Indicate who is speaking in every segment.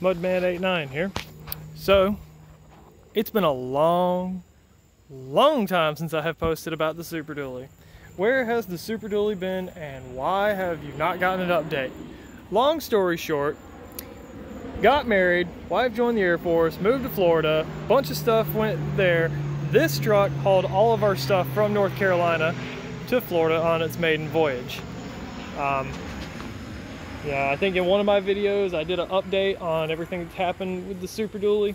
Speaker 1: Mudman89 here. So, it's been a long, long time since I have posted about the Super Dually. Where has the Super Dually been and why have you not gotten an update? Long story short, got married, wife joined the Air Force, moved to Florida, bunch of stuff went there. This truck hauled all of our stuff from North Carolina to Florida on its maiden voyage. Um, yeah, I think in one of my videos I did an update on everything that's happened with the Super Dually.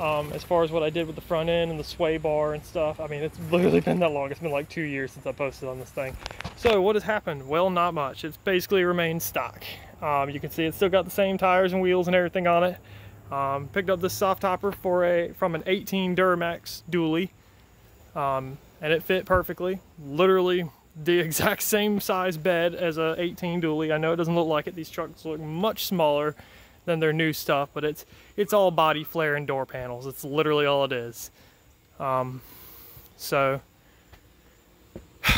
Speaker 1: Um, as far as what I did with the front end and the sway bar and stuff. I mean, it's literally been that long. It's been like two years since I posted on this thing. So what has happened? Well, not much. It's basically remained stock. Um, you can see it's still got the same tires and wheels and everything on it. Um, picked up this soft topper for a from an 18 Duramax dually. Um, and it fit perfectly. Literally the exact same size bed as a 18 dually. I know it doesn't look like it. These trucks look much smaller than their new stuff, but it's it's all body flare and door panels. It's literally all it is. Um, so,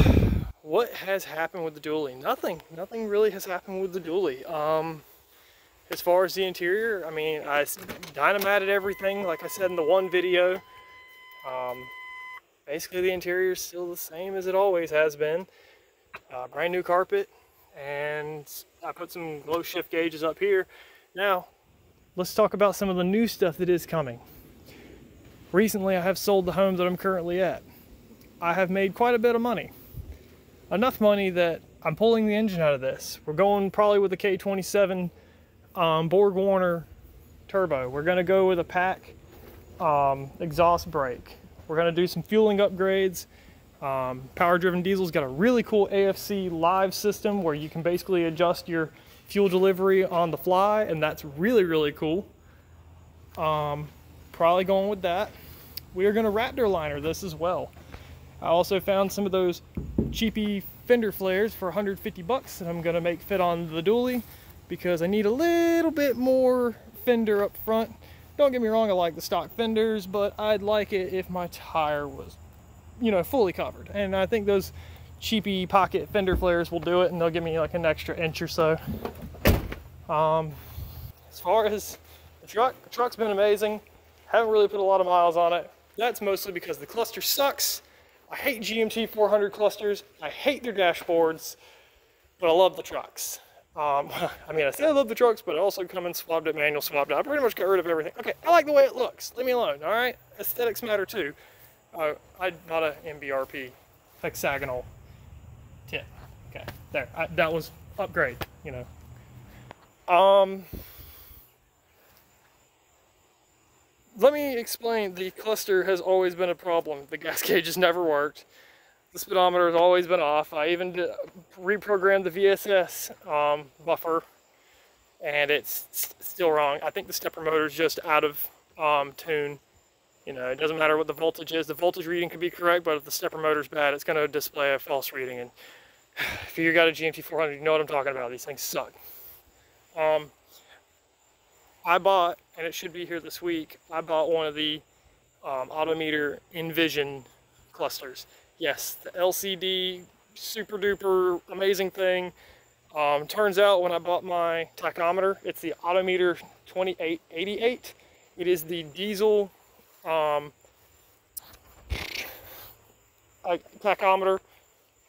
Speaker 1: what has happened with the dually? Nothing. Nothing really has happened with the dually. Um, as far as the interior, I mean, I dynamited everything, like I said in the one video. Um, basically, the interior is still the same as it always has been. Uh, brand new carpet, and I put some low shift gauges up here. Now, let's talk about some of the new stuff that is coming. Recently, I have sold the home that I'm currently at. I have made quite a bit of money. Enough money that I'm pulling the engine out of this. We're going probably with a K27 um, Borg Warner turbo. We're gonna go with a pack um, exhaust brake. We're gonna do some fueling upgrades. Um, Power Driven Diesel's got a really cool AFC live system where you can basically adjust your fuel delivery on the fly, and that's really, really cool. Um, probably going with that. We are gonna Raptor liner this as well. I also found some of those cheapy fender flares for 150 bucks that I'm gonna make fit on the dually because I need a little bit more fender up front. Don't get me wrong, I like the stock fenders, but I'd like it if my tire was, you know, fully covered. And I think those cheapy pocket fender flares will do it and they'll give me like an extra inch or so. Um, as far as the truck, the truck's been amazing. Haven't really put a lot of miles on it. That's mostly because the cluster sucks. I hate GMT 400 clusters. I hate their dashboards, but I love the trucks. Um, I mean, I say I love the trucks, but I also Cummins swapped it, manual swapped it. I pretty much got rid of everything. Okay, I like the way it looks. Leave me alone, all right? Aesthetics matter too. Uh, I bought a MBRP hexagonal tip. Okay, there. I, that was upgrade, you know. Um, let me explain. The cluster has always been a problem. The gas gauge has never worked. The speedometer has always been off. I even reprogrammed the VSS um, buffer and it's still wrong. I think the stepper motor is just out of um, tune. You know, it doesn't matter what the voltage is. The voltage reading could be correct, but if the stepper motor is bad, it's going to display a false reading. And if you got a GMT 400, you know what I'm talking about. These things suck. Um, I bought, and it should be here this week, I bought one of the um, Autometer InVision clusters. Yes, the LCD super duper amazing thing. Um, turns out when I bought my tachometer, it's the Autometer 2888. It is the diesel um, tachometer.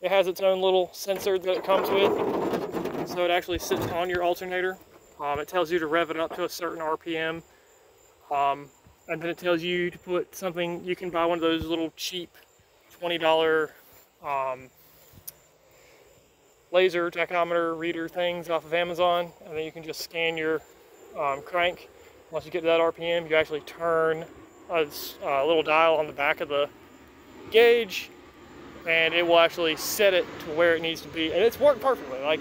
Speaker 1: It has its own little sensor that it comes with. So it actually sits on your alternator. Um, it tells you to rev it up to a certain RPM. Um, and then it tells you to put something, you can buy one of those little cheap $20 um, laser tachometer reader things off of Amazon. And then you can just scan your um, crank. Once you get to that RPM, you actually turn a, a little dial on the back of the gauge and it will actually set it to where it needs to be. And it's worked perfectly. Like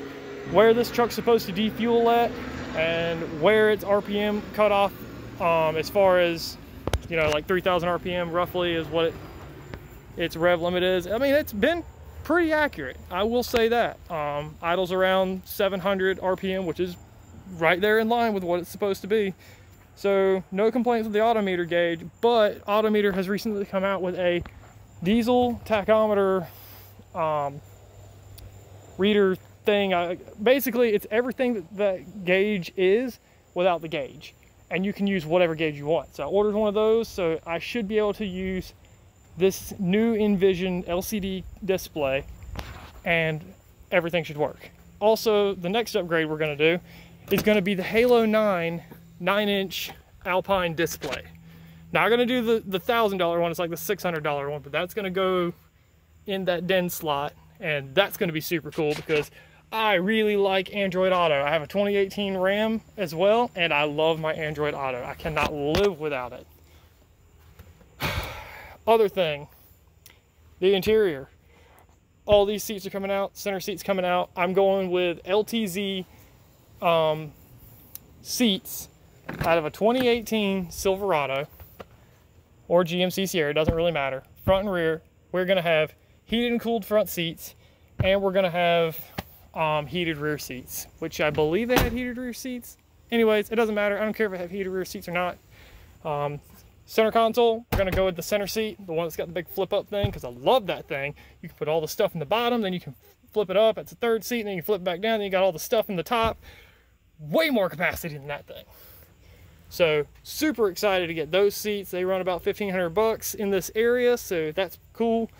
Speaker 1: where this truck's supposed to defuel at and where its RPM cutoff um, as far as, you know, like 3,000 RPM roughly is what it, its rev limit is. I mean, it's been pretty accurate. I will say that. Um, idles around 700 RPM, which is right there in line with what it's supposed to be. So no complaints with the Autometer gauge, but Autometer has recently come out with a diesel tachometer um, reader thing. I, basically, it's everything that the gauge is without the gauge. and you can use whatever gauge you want. So I ordered one of those, so I should be able to use this new InVision LCD display and everything should work. Also, the next upgrade we're gonna do is gonna be the Halo 9 nine inch Alpine display. I'm gonna do the, the $1,000 one, it's like the $600 one, but that's gonna go in that DIN slot and that's gonna be super cool because I really like Android Auto. I have a 2018 Ram as well, and I love my Android Auto. I cannot live without it. Other thing, the interior. All these seats are coming out, center seats coming out. I'm going with LTZ um, seats out of a 2018 Silverado or GMC Sierra, doesn't really matter. Front and rear, we're gonna have heated and cooled front seats, and we're gonna have um, heated rear seats, which I believe they had heated rear seats. Anyways, it doesn't matter. I don't care if I have heated rear seats or not. Um, center console, we're gonna go with the center seat, the one that's got the big flip up thing, because I love that thing. You can put all the stuff in the bottom, then you can flip it up. It's a third seat, and then you flip back down, then you got all the stuff in the top. Way more capacity than that thing. So super excited to get those seats. They run about 1500 bucks in this area, so that's cool.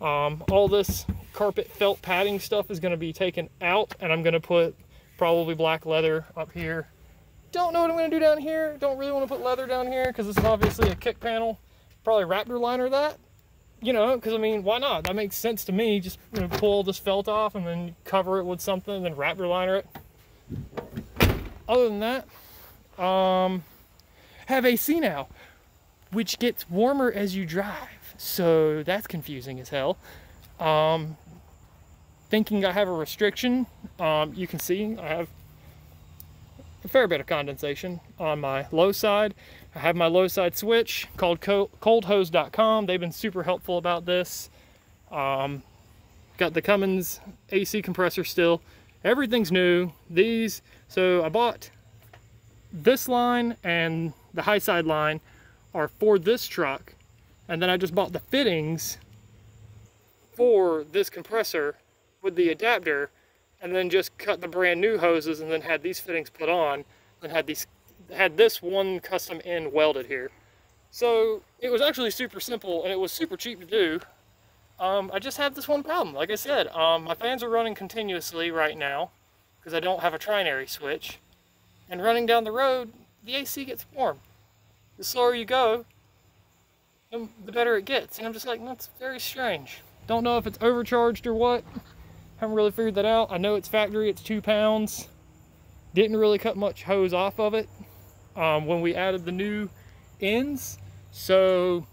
Speaker 1: Um, all this carpet felt padding stuff is going to be taken out and I'm going to put probably black leather up here. Don't know what I'm to do down here. Don't really want to put leather down here because this is obviously a kick panel. Probably Raptor liner that. You know, because I mean, why not? That makes sense to me. Just you know, pull this felt off and then cover it with something and then Raptor liner it. Other than that, um, have AC now, which gets warmer as you drive. So that's confusing as hell. Um, thinking I have a restriction, um, you can see I have a fair bit of condensation on my low side. I have my low side switch called coldhose.com. They've been super helpful about this. Um, got the Cummins AC compressor still. Everything's new. These, so I bought this line and the high side line are for this truck. And then I just bought the fittings for this compressor with the adapter and then just cut the brand new hoses and then had these fittings put on and had these had this one custom end welded here. So it was actually super simple and it was super cheap to do. Um, I just had this one problem. Like I said, um, my fans are running continuously right now because I don't have a trinary switch. And running down the road, the AC gets warm. The slower you go, the better it gets. And I'm just like, that's very strange. Don't know if it's overcharged or what. Haven't really figured that out. I know it's factory, it's two pounds. Didn't really cut much hose off of it um, when we added the new ends. So,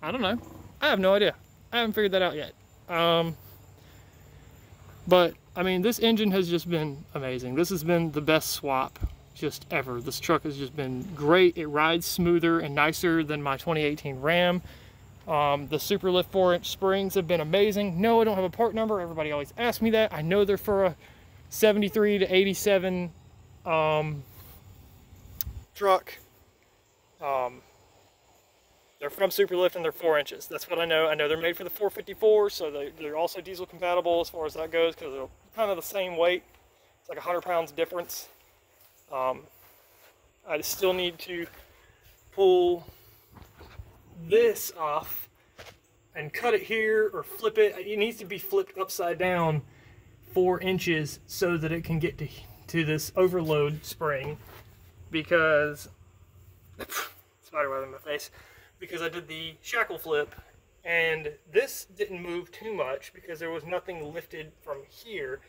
Speaker 1: I don't know. I have no idea. I haven't figured that out yet. Um, but, I mean, this engine has just been amazing. This has been the best swap just ever. This truck has just been great. It rides smoother and nicer than my 2018 Ram. Um, the Superlift 4-inch springs have been amazing. No, I don't have a part number. Everybody always asks me that. I know they're for a 73 to 87 um, truck. Um, they're from Superlift and they're 4 inches. That's what I know. I know they're made for the 454, so they, are also diesel compatible as far as that goes because they're kind of the same weight. It's like 100 pounds difference. Um, I still need to pull this off and cut it here or flip it. It needs to be flipped upside down four inches so that it can get to, to this overload spring because spider web in my face because I did the shackle flip and this didn't move too much because there was nothing lifted from here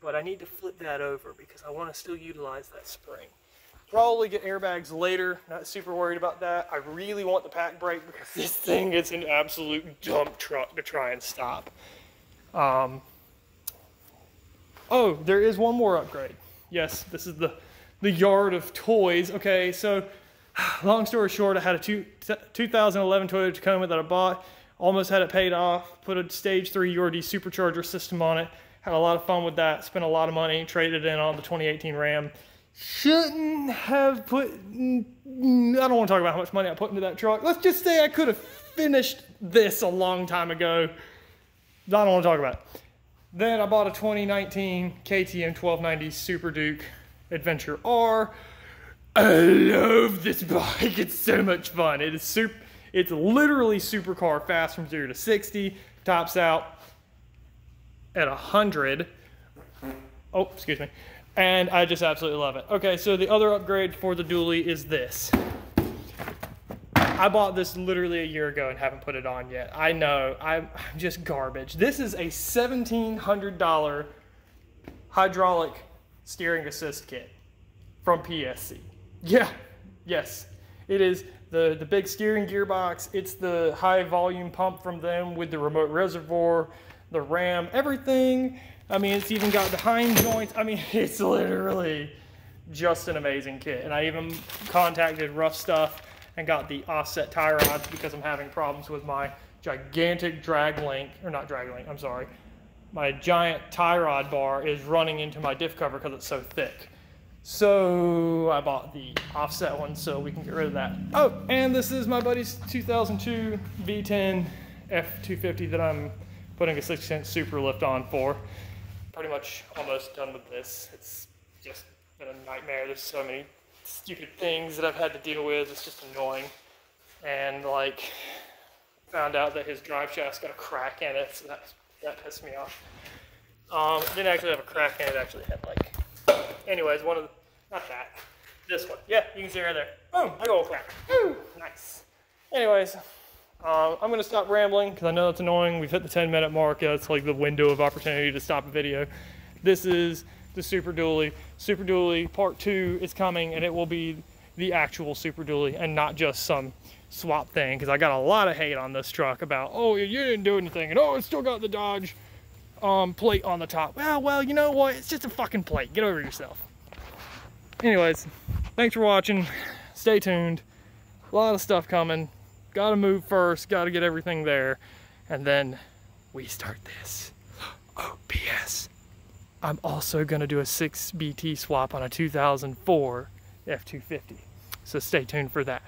Speaker 1: but I need to flip that over because I want to still utilize that spring. Probably get airbags later, not super worried about that. I really want the Pacbrake because this thing is an absolute dump truck to try and stop. Um, oh, there is one more upgrade. Yes, this is the, the yard of toys. Okay, so long story short, I had a two, 2011 Toyota Tacoma that I bought, almost had it paid off, put a stage three URD supercharger system on it, had a lot of fun with that. Spent a lot of money. Traded in on the 2018 Ram. Shouldn't have put. I don't want to talk about how much money I put into that truck. Let's just say I could have finished this a long time ago. I don't want to talk about it. Then I bought a 2019 KTM 1290 Super Duke Adventure R. I love this bike. It's so much fun. It is super, it's literally supercar fast from zero to 60, tops out at 100. Oh, excuse me. And I just absolutely love it. Okay, so the other upgrade for the dually is this. I bought this literally a year ago and haven't put it on yet. I know, I'm, I'm just garbage. This is a $1,700 hydraulic steering assist kit from PSC. Yeah, yes. It is the, the big steering gearbox. It's the high volume pump from them with the remote reservoir, the RAM, everything. I mean, it's even got the Heim joints. I mean, it's literally just an amazing kit. And I even contacted RuffStuff and got the offset tie rods because I'm having problems with my gigantic drag link, or not drag link, I'm sorry. My giant tie rod bar is running into my diff cover because it's so thick. So I bought the offset one so we can get rid of that. Oh, and this is my buddy's 2002 V10 F250 that I'm putting a 6 super lift on for. Pretty much almost done with this. It's just been a nightmare. There's so many stupid things that I've had to deal with. It's just annoying. And like, found out that his drive shaft's got a crack in it, so that, that pissed me off. Um, didn't actually have a crack in it, actually had like, anyways, one of the, not that, this one. Yeah, you can see right there. Boom, I go crack. Ooh, nice. Anyways, um, I'm gonna stop rambling because I know that's annoying. We've hit the 10 minute mark. That's like the window of opportunity to stop a video. This is the Super Dually. Super Dually Part 2 is coming and it will be the actual Super Dually and not just some swap thing because I got a lot of hate on this truck about, oh, you didn't do anything and oh, it's still got the Dodge um, plate on the top. Well, well, you know what? It's just a fucking plate. Get over yourself. Anyways, thanks for watching. Stay tuned. A lot of stuff coming. Gotta move first, gotta get everything there. And then we start this. Oh, P.S. I'm also gonna do a 6BT swap on a 2004 F250. So stay tuned for that.